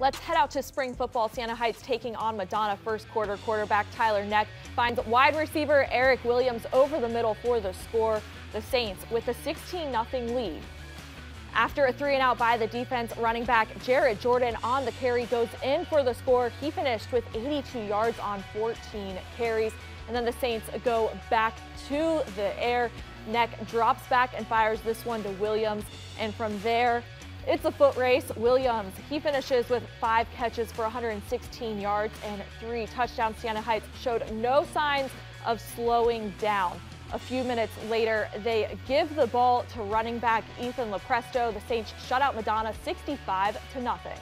Let's head out to spring football. Siena Heights taking on Madonna first quarter. Quarterback Tyler Neck finds wide receiver Eric Williams over the middle for the score. The Saints with a 16-0 lead. After a three and out by the defense, running back Jared Jordan on the carry goes in for the score. He finished with 82 yards on 14 carries. And then the Saints go back to the air. Neck drops back and fires this one to Williams. And from there, it's a foot race. Williams, he finishes with five catches for 116 yards and three touchdowns. Siena Heights showed no signs of slowing down. A few minutes later, they give the ball to running back Ethan Lopresto. The Saints shut out Madonna 65 to nothing.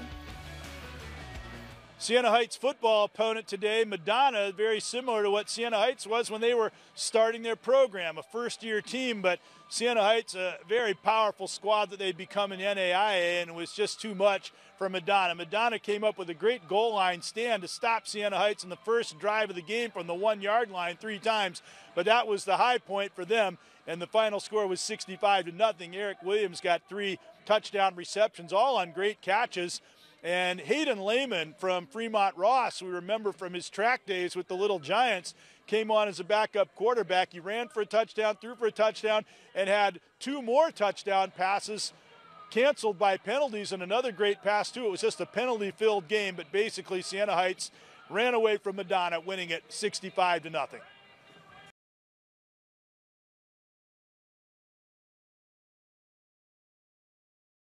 Siena Heights football opponent today, Madonna, very similar to what Siena Heights was when they were starting their program, a first year team, but Siena Heights, a very powerful squad that they'd become in NAIA, and it was just too much for Madonna. Madonna came up with a great goal line stand to stop Siena Heights in the first drive of the game from the one yard line three times, but that was the high point for them, and the final score was 65 to nothing. Eric Williams got three touchdown receptions, all on great catches. And Hayden Lehman from Fremont Ross, we remember from his track days with the Little Giants, came on as a backup quarterback. He ran for a touchdown, threw for a touchdown, and had two more touchdown passes canceled by penalties and another great pass too. It was just a penalty filled game, but basically Siena Heights ran away from Madonna, winning it 65 to nothing.